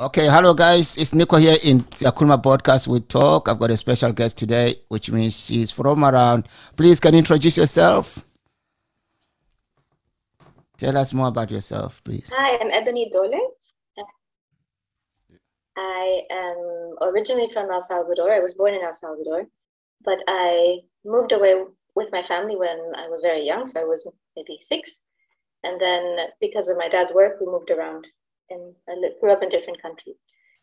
Okay, hello guys. It's Nico here in the Siyakhuluma podcast with Talk. I've got a special guest today, which means she's from around. Please, can you introduce yourself? Tell us more about yourself, please. Hi, I'm Ebany Dohle. I am originally from El Salvador. I was born in El Salvador, but I moved away with my family when I was very young, so I was maybe six. And then because of my dad's work, we moved around and I grew up in different countries.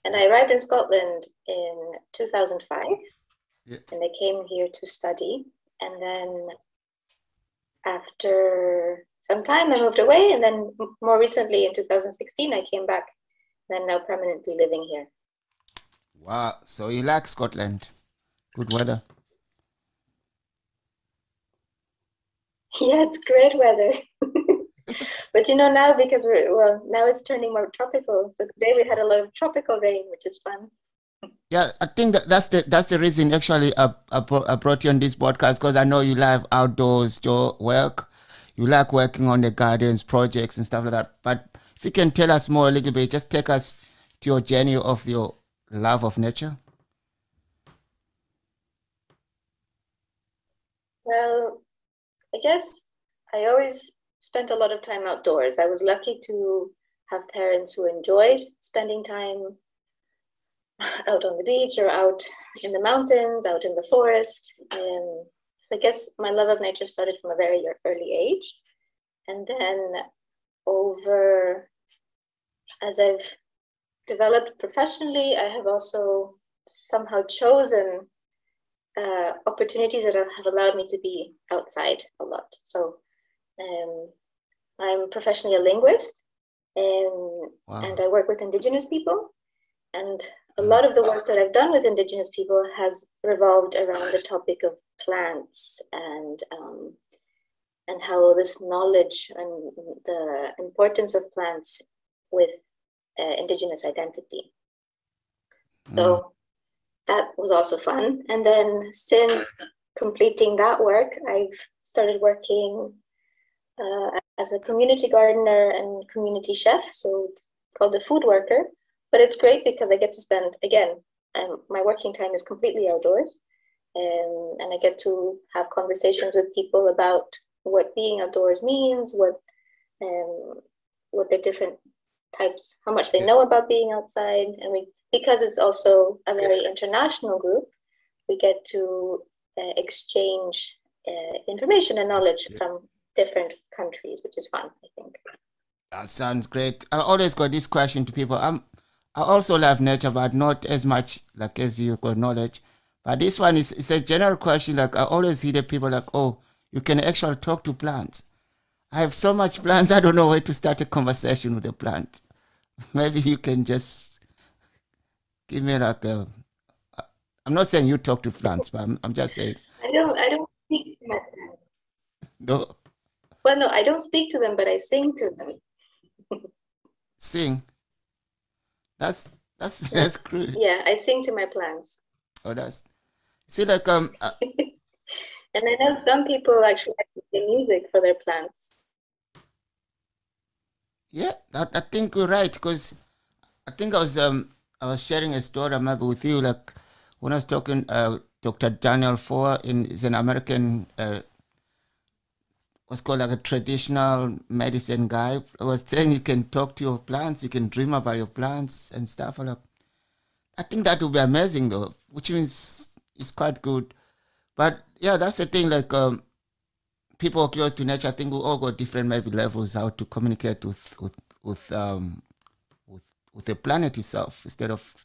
And I arrived in Scotland in 2005 yeah. and I came here to study. And then after some time, I moved away. And then more recently in 2016, I came back and I'm now permanently living here. Wow. So you like Scotland? Good weather. Yeah, it's great weather. but you know now because we're well now it's turning more tropical. So today we had a lot of tropical rain, which is fun. Yeah, I think that that's the that's the reason actually I, I, I brought you on this podcast because I know you love outdoors your work, you like working on the gardens projects and stuff like that. But if you can tell us more a little bit, just take us to your journey of your love of nature. Well, I guess I always spent a lot of time outdoors. I was lucky to have parents who enjoyed spending time out on the beach or out in the mountains, out in the forest. And so I guess my love of nature started from a very early age. And then over, as I've developed professionally, I have also somehow chosen uh, opportunities that have allowed me to be outside a lot. So um, I'm professionally a linguist, and wow. and I work with Indigenous people, and a lot of the work that I've done with Indigenous people has revolved around the topic of plants and um, and how this knowledge and the importance of plants with uh, Indigenous identity. Mm. So that was also fun. And then since completing that work, I've started working uh, as a community gardener and community chef, so called a food worker. But it's great because I get to spend again. Um, my working time is completely outdoors, and and I get to have conversations with people about what being outdoors means, what um, what the different types, how much they know about being outside, and we because it's also a very international group, we get to uh, exchange uh, information and knowledge from different countries, which is fun, I think. That sounds great. I always got this question to people. I'm, I also love nature, but not as much like as you got knowledge. But this one is it's a general question. Like I always hear the people like, oh, you can actually talk to plants. I have so much plants, I don't know where to start a conversation with a plant. Maybe you can just give me like a. I'm not saying you talk to plants, but I'm, I'm just saying. I don't. I don't speak to my plants. No. Well, no, I don't speak to them, but I sing to them. sing. That's that's that's cool. Yeah, I sing to my plants. Oh, that's see like um. Uh, and I know some people actually play music for their plants. Yeah, I, I think you're right because I think I was um I was sharing a story maybe with you like when I was talking uh Dr. Daniel Foor in is an American uh, what's called like a traditional medicine guy. I was saying you can talk to your plants, you can dream about your plants and stuff. Like, I think that would be amazing though, which means it's quite good. But yeah, that's the thing. Like um, people close to nature, I think we all got different maybe levels how to communicate with with with um with with the planet itself instead of.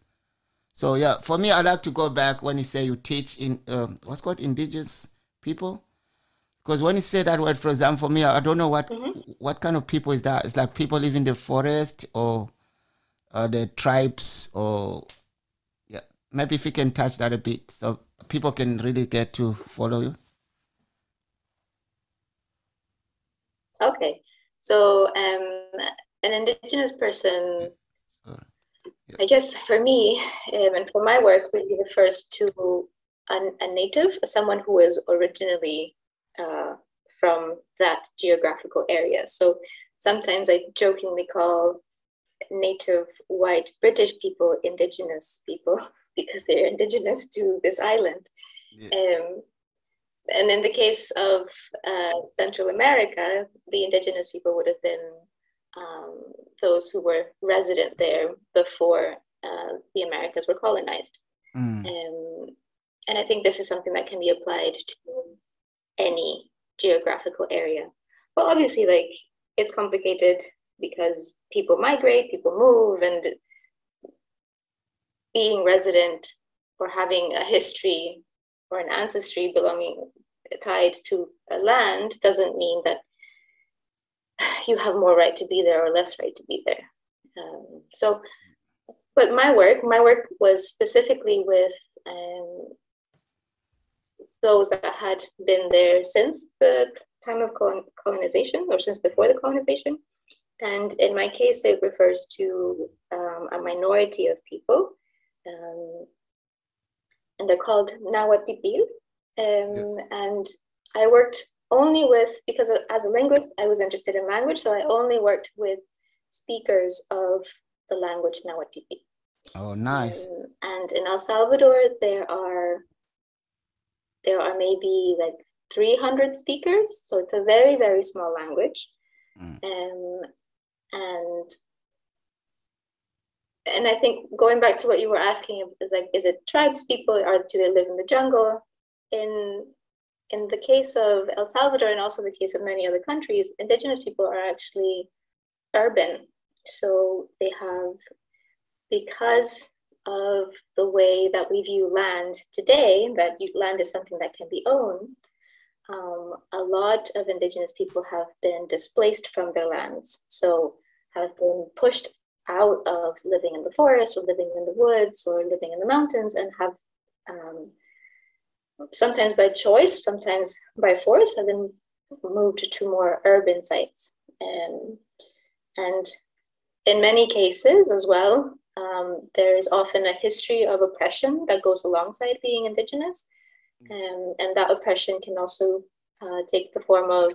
So yeah, for me, I like to go back when you say you teach in um, what's called indigenous people because when you say that word, for example, for me, I don't know what mm-hmm. what kind of people is that. It's like people live in the forest or uh, the tribes or yeah. Maybe if you can touch that a bit, so people can really get to follow you. Okay, so um, an indigenous person, yeah. I guess for me um, and for my work, really refers to an, a native, someone who is originally uh, from that geographical area. So sometimes I jokingly call native white British people indigenous people because they're indigenous to this island. Yeah. Um, and in the case of uh, Central America, the indigenous people would have been um, those who were resident there before uh, the Americas were colonized. Mm. Um, and I think this is something that can be applied to any geographical area. But obviously, like it's complicated because people migrate, people move, and being resident or having a history or an ancestry belonging tied to a land doesn't mean that you have more right to be there or less right to be there. Um, so, but my work, my work was specifically with um, those that had been there since the time of colonization or since before the colonization. And in my case, it refers to um, a minority of people. Um, and they're called Nahuatl. Um, and I worked only with, because as a linguist, I was interested in language. So I only worked with speakers of the language Nahuatl. Oh, nice. Um, and in El Salvador, there are there are maybe like 300 speakers. So it's a very, very small language. Mm. Um, and and I think going back to what you were asking is like, is it tribes people or do they live in the jungle? In in the case of El Salvador and also the case of many other countries, indigenous people are actually urban. So they have, because of the way that we view land today, that land is something that can be owned, um, a lot of indigenous people have been displaced from their lands. So have been pushed out of living in the forest or living in the woods or living in the mountains and have um, sometimes by choice, sometimes by force, have been moved to more urban sites. Um, and in many cases as well, um, there's often a history of oppression that goes alongside being Indigenous. Um, and that oppression can also uh, take the form of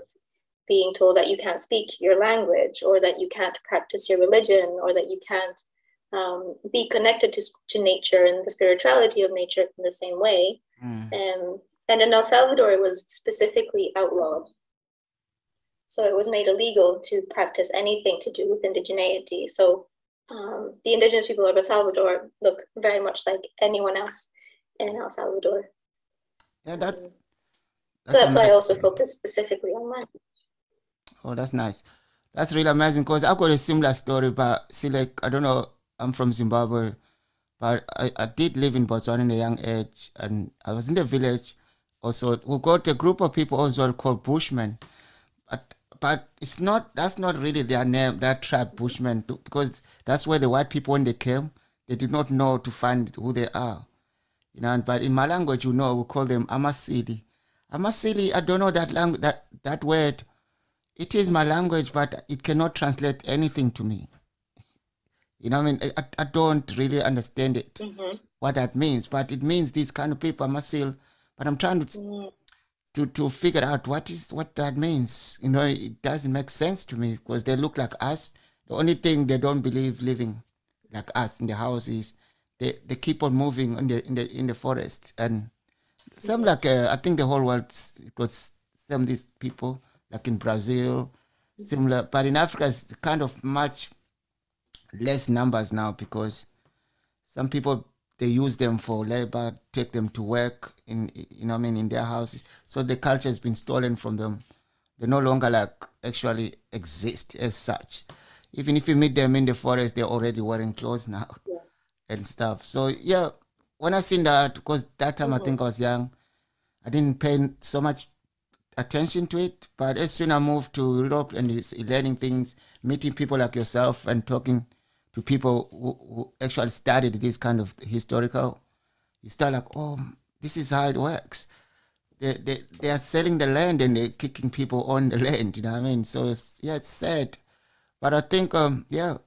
being told that you can't speak your language or that you can't practice your religion or that you can't um, be connected to, to nature and the spirituality of nature in the same way. Mm. Um, and in El Salvador, it was specifically outlawed. So it was made illegal to practice anything to do with indigeneity. So um, the indigenous people of El Salvador look very much like anyone else in El Salvador. Yeah, that. Um, that's so that's why I also focus specifically on that. Oh, that's nice. That's really amazing because I've got a similar story, but see, like I don't know, I'm from Zimbabwe, but I, I did live in Botswana in a young age, and I was in the village. Also, we got a group of people as well called Bushmen, but it's not that's not really their name, that tribe Bushmen, because that's where the white people when they came, they did not know to find who they are, you know. But in my language, you know, we call them Amasili. Amasili, I don't know that language, that that word it is my language, but it cannot translate anything to me. You know, I mean, I, I don't really understand it, mm-hmm. what that means, but it means these kind of people still. But I'm trying to mm. To to figure out what is what that means. You know, it doesn't make sense to me because they look like us. The only thing they don't believe living like us in the house is they, they keep on moving in the in the in the forest and some like uh, I think the whole world because some of these people like in Brazil, similar. But in Africa, it's kind of much less numbers now because some people they use them for labor, take them to work in you know I mean in their houses. So the culture has been stolen from them. They no longer like actually exist as such. Even if you meet them in the forest, they're already wearing clothes now yeah. and stuff. So yeah, when I seen that, because that time mm-hmm. I think I was young, I didn't pay so much attention to it. But as soon as I moved to Europe and learning things, meeting people like yourself and talking to people who, who actually studied this kind of historical, you start like, oh, this is how it works. They, they, they are selling the land and they're kicking people on the land, you know what I mean? So, it's, yeah, it's sad. But I think, um, yeah,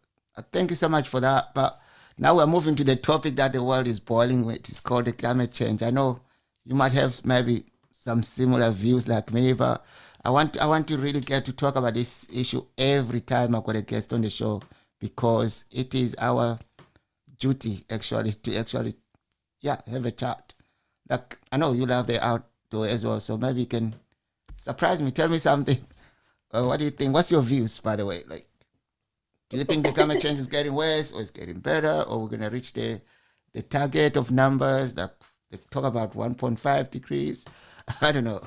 thank you so much for that. But now we're moving to the topic that the world is boiling with. It's called the climate change. I know you might have maybe some similar views like me, but I want I want to really get to talk about this issue every time I've got a guest on the show because it is our duty actually to actually, yeah, have a chat. Like I know you love the outdoor as well, so maybe you can surprise me. Tell me something. Uh, what do you think? What's your views, by the way? Like, do you think the climate change is getting worse or is getting better, or we're gonna reach the the target of numbers that they talk about 1.5 degrees? I don't know.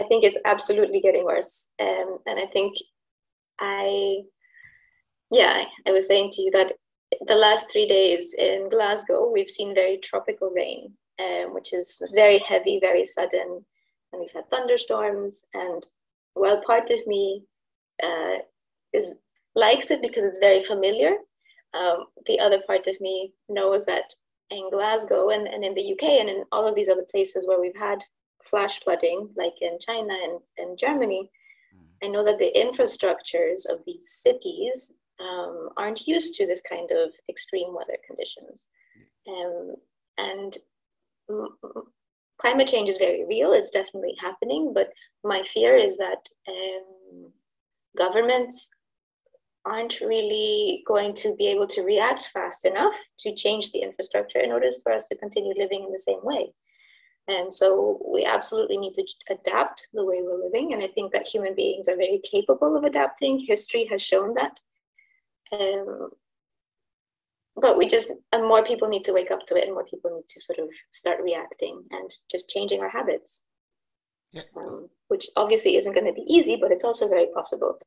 I think it's absolutely getting worse. Um, and I think I, yeah, I was saying to you that the last three days in Glasgow, we've seen very tropical rain, um, which is very heavy, very sudden. And we've had thunderstorms. And while part of me uh, is likes it because it's very familiar, um, the other part of me knows that in Glasgow and, and in the UK and in all of these other places where we've had flash flooding, like in China and, and Germany, mm. I know that the infrastructures of these cities um, aren't used to this kind of extreme weather conditions. Um, and climate change is very real, it's definitely happening, but my fear is that um, governments aren't really going to be able to react fast enough to change the infrastructure in order for us to continue living in the same way. And so we absolutely need to adapt the way we're living. And I think that human beings are very capable of adapting. History has shown that. Um, but we just, and more people need to wake up to it, and more people need to sort of start reacting and just changing our habits. Yeah. Um, which obviously isn't going to be easy, but it's also very possible.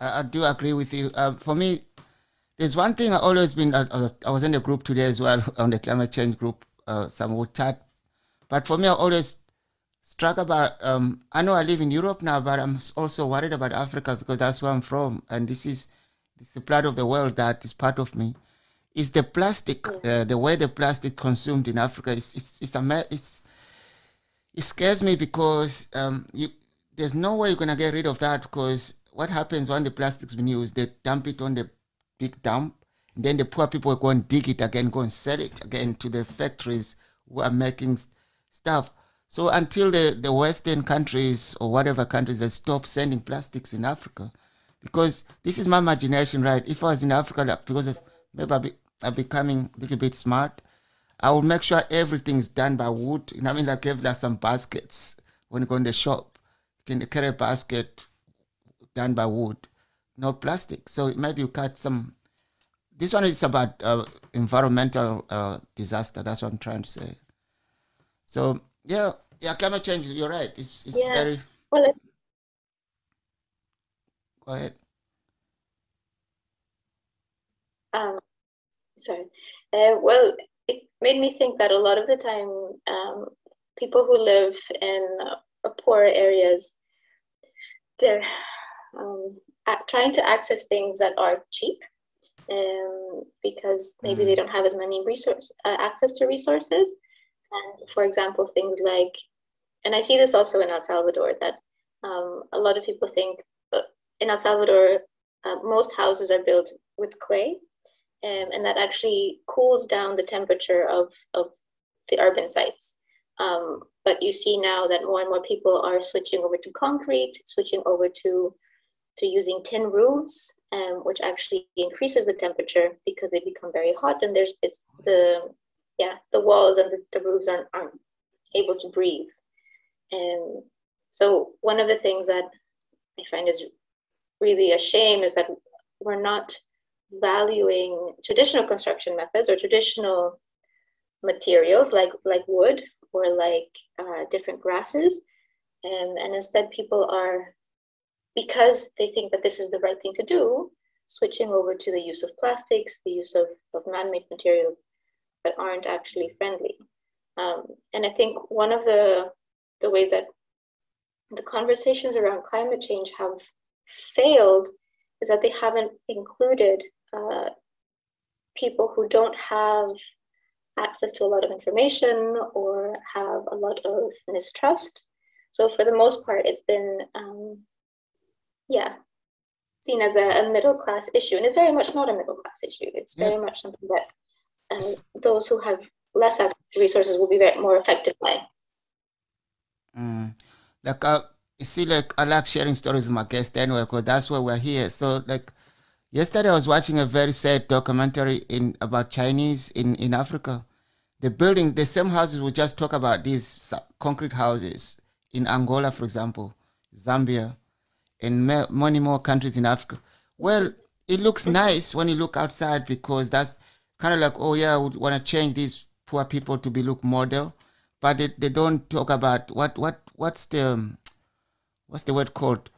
I, I do agree with you. Uh, for me, there's one thing I always been. I, I, was, I was in the group today as well on the climate change group uh, some would chat. But for me, I always struck about. Um, I know I live in Europe now, but I'm also worried about Africa because that's where I'm from, and this is this is the part of the world that is part of me. Is the plastic, uh, the way the plastic consumed in Africa is it's it's, a, it's it scares me because um, you there's no way you're gonna get rid of that because what happens when the plastic's been used? They dump it on the big dump, then the poor people go and dig it again, go and sell it again to the factories who are making stuff. So until the, the Western countries or whatever countries that stop sending plastics in Africa, because this is my imagination, right? If I was in Africa, because of, maybe I'm becoming a little bit smart, I will make sure everything's done by wood. You know, I mean, like if there's some baskets when you go in the shop, you can carry a basket done by wood, no plastic. So maybe you cut some this one is about uh, environmental uh, disaster. That's what I'm trying to say. So yeah, yeah, climate change. You're right. It's it's yeah. very. Well, it... Go ahead. Um, sorry. Uh, well, it made me think that a lot of the time, um, people who live in uh, poor areas, they're um, trying to access things that are cheap um, because maybe they mm. don't have as many resource uh, access to resources. And for example, things like, and I see this also in El Salvador that um, a lot of people think uh, in El Salvador uh, most houses are built with clay, um, and that actually cools down the temperature of of the urban sites. Um, but you see now that more and more people are switching over to concrete, switching over to to using tin roofs um, which actually increases the temperature because they become very hot and there's it's the yeah the walls and the, the roofs aren't, aren't able to breathe. And so one of the things that i find is really a shame is that we're not valuing traditional construction methods or traditional materials like like wood or like uh, different grasses. And, and instead people are because they think that this is the right thing to do, switching over to the use of plastics, the use of, of man-made materials that aren't actually friendly. Um, and I think one of the, the ways that the conversations around climate change have failed is that they haven't included uh, people who don't have access to a lot of information or have a lot of mistrust. So for the most part, it's been um, yeah, seen as a, a, middle class issue. And it's very much not a middle class issue. It's very yeah. much something that um, those who have less access to resources will be very more affected by. Mm. Like uh, you see, like I like sharing stories with my guests anyway, because that's why we're here. So, like yesterday, I was watching a very sad documentary in about Chinese in in Africa. The building, the same houses we just talk about these concrete houses in Angola, for example, Zambia, and many more countries in Africa. Well, it looks nice when you look outside because that's kind of like, oh yeah, we want to change these poor people to be look model, but they, they don't talk about what what what's the what's the word called?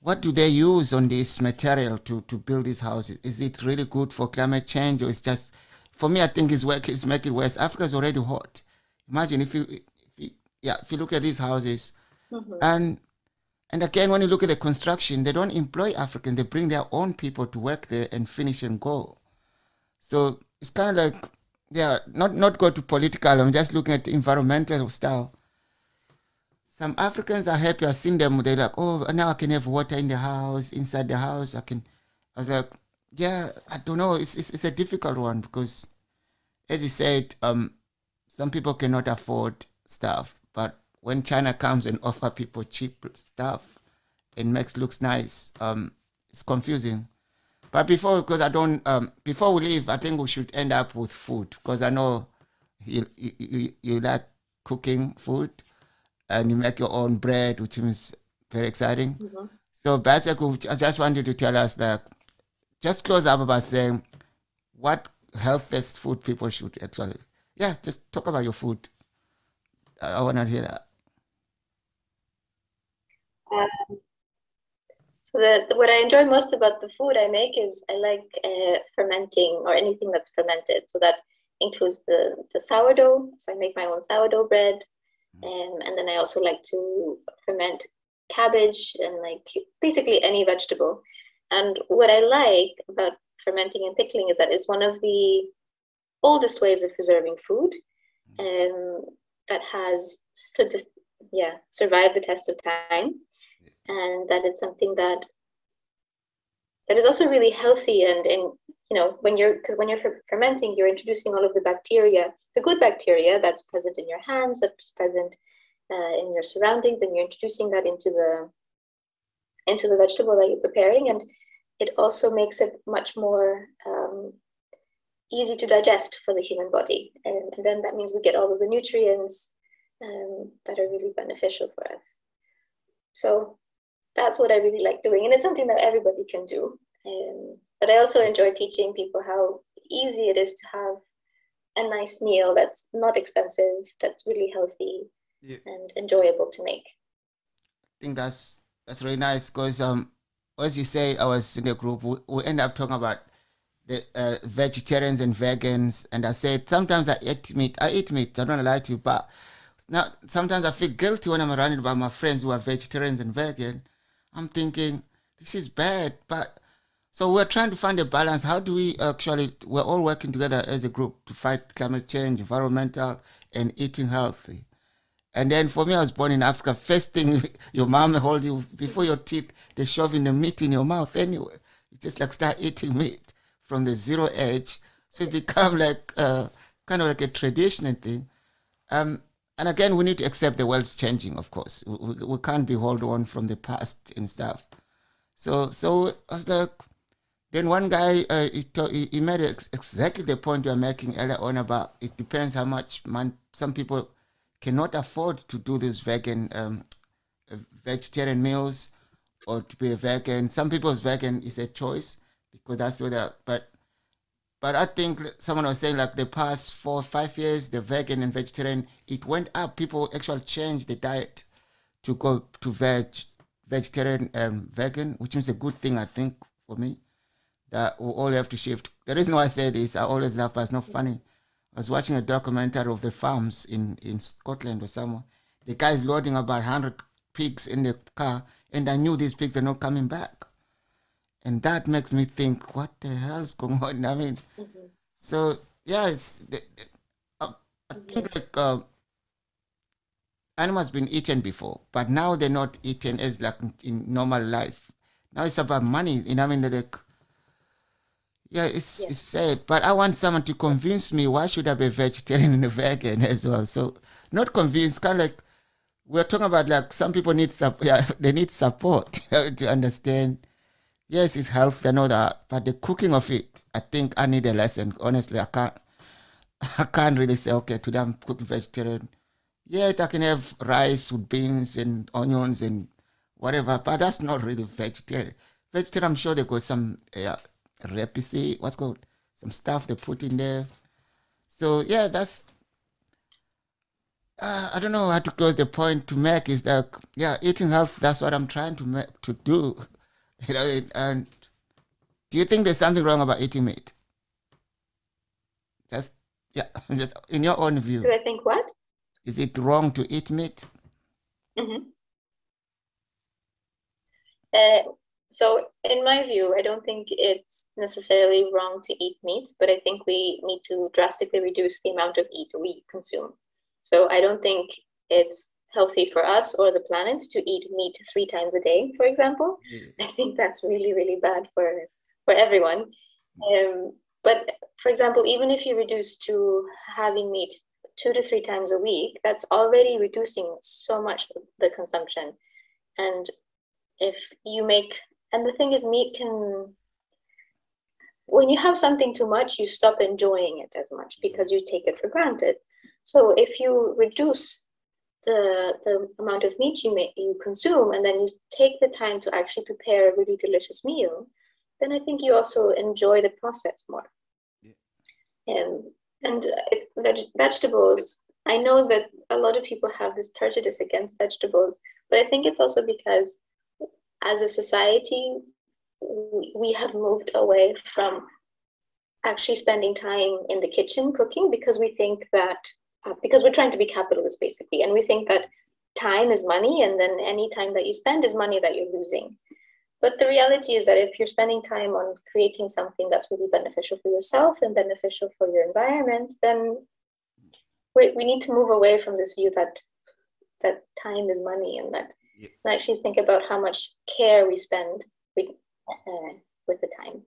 What do they use on this material to, to build these houses? Is it really good for climate change or it's just, for me, I think it's, work, it's making worse. Africa is already hot. Imagine if you, if you, yeah, if you look at these houses mm-hmm. and, and again, when you look at the construction, they don't employ Africans. They bring their own people to work there and finish and go. So it's kind of like, yeah, not, not go to political. I'm just looking at environmental style some Africans are happy. I've seen them. They're like, oh, now I can have water in the house, inside the house. I can. I was like, yeah, I don't know. It's it's, it's a difficult one because, as you said, um, some people cannot afford stuff. But when China comes and offer people cheap stuff, and makes looks nice. Um, it's confusing. But before, because I don't, um, before we leave, I think we should end up with food because I know you, you, you, like cooking food and you make your own bread, which is very exciting. Mm-hmm. So basically, I just wanted to tell us that just close up by saying what healthiest food people should actually. Yeah, just talk about your food. I, I want to hear that. Um, so the, what I enjoy most about the food I make is I like uh, fermenting or anything that's fermented. So that includes the, the sourdough. So I make my own sourdough bread. Um, and then I also like to ferment cabbage and like basically any vegetable. And what I like about fermenting and pickling is that it's one of the oldest ways of preserving food um, that has stood this, yeah, survived the test of time. And that it's something that that is also really healthy and, and you know when you're because when you're fermenting you're introducing all of the bacteria the good bacteria that's present in your hands that's present uh, in your surroundings and you're introducing that into the into the vegetable that you're preparing and it also makes it much more um, easy to digest for the human body. And, and, then that means we get all of the nutrients um, that are really beneficial for us. So that's what i really like doing and it's something that everybody can do um, but I also enjoy teaching people how easy it is to have a nice meal that's not expensive, that's really healthy yeah. and enjoyable to make. I think that's that's really nice because um as you say, I was in a group. We, we end up talking about the uh, vegetarians and vegans, and I said sometimes I eat meat. I eat meat. I don't lie to you, but now sometimes I feel guilty when I'm around by my friends who are vegetarians and vegan. I'm thinking this is bad, but so we're trying to find a balance. How do we actually, we're all working together as a group to fight climate change, environmental, and eating healthy. And then for me, I was born in Africa. First thing your mom hold you before your teeth, they shove in the meat in your mouth anyway. You just like start eating meat from the zero age. So it become like uh, kind of like a traditional thing. Um, and again, we need to accept the world's changing, of course. We, we, can't be hold on from the past and stuff. So, so I was like, then one guy, uh, he, he made ex- exactly the point you're making earlier on about it depends how much man, some people cannot afford to do these vegan, um, uh, vegetarian meals or to be a vegan. Some people's vegan is a choice because that's what they're, but, but I think someone was saying like the past four, five years, the vegan and vegetarian, it went up. People actually changed the diet to go to veg, vegetarian, um, vegan, which is a good thing, I think, for me that we all have to shift. The reason why I say this, I always laugh, but it's not funny. I was watching a documentary of the farms in, in Scotland or somewhere. The guy is loading about 100 pigs in the car, and I knew these pigs are not coming back. And that makes me think, what the hell is going on? I mean, mm-hmm. so yeah, it's, uh, I think like uh, animals been eaten before, but now they're not eaten as like in normal life. Now it's about money. You know, I mean, like yeah, it's, yes. it's sad, but I want someone to convince me why should I be vegetarian and a vegan as well. So not convinced, kind of like we're talking about like some people need support. Yeah, they need support to understand. Yes, it's healthy. I know that, but the cooking of it, I think I need a lesson. Honestly, I can't. I can't really say okay today I'm cooking vegetarian. Yeah, I can have rice with beans and onions and whatever, but that's not really vegetarian. Vegetarian, I'm sure they got some uh, recipe. What's called some stuff they put in there. So yeah, that's uh, I don't know how to close the point to make is that yeah, eating health. That's what I'm trying to make to do. You know, and do you think there's something wrong about eating meat? Just yeah, just in your own view. Do I think what? Is it wrong to eat meat? Mm-hmm. Uh, so, in my view, I don't think it's necessarily wrong to eat meat, but I think we need to drastically reduce the amount of meat we consume. So I don't think it's healthy for us or the planet to eat meat three times a day, for example. I think that's really, really bad for for everyone. Um, but for example, even if you reduce to having meat two to three times a week, that's already reducing so much the consumption. And if you make, and the thing is, meat can, when you have something too much, you stop enjoying it as much because you take it for granted. So if you reduce the, the amount of meat you make, you consume, and then you take the time to actually prepare a really delicious meal, then I think you also enjoy the process more. Yeah. And and uh, veg- vegetables, I know that a lot of people have this prejudice against vegetables, but I think it's also because as a society, we, we have moved away from actually spending time in the kitchen cooking because we think that uh, because we're trying to be capitalist basically. And we think that time is money and then any time that you spend is money that you're losing. But the reality is that if you're spending time on creating something that's really beneficial for yourself and beneficial for your environment then we, we need to move away from this view that that time is money and that yeah. and actually think about how much care we spend with, uh, with the time